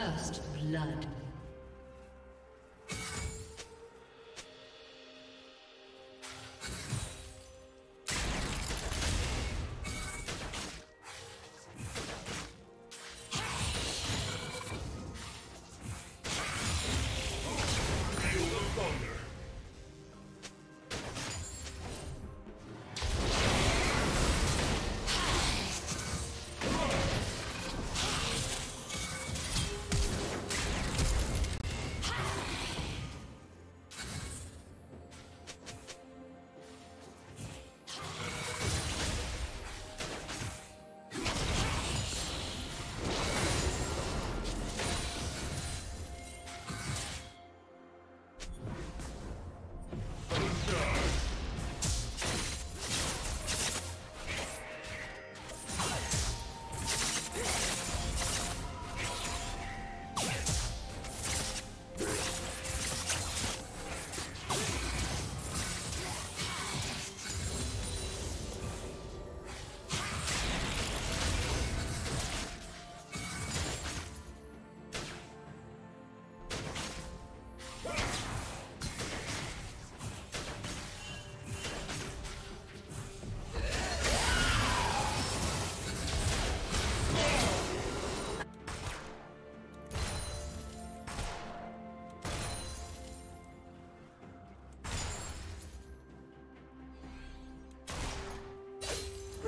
First blood.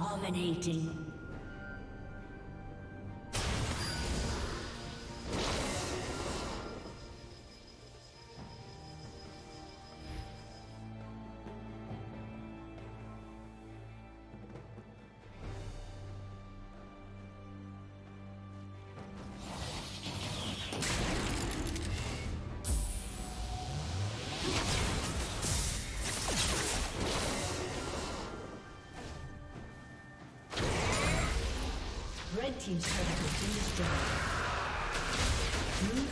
Dominating. team's turret has been destroyed. Blue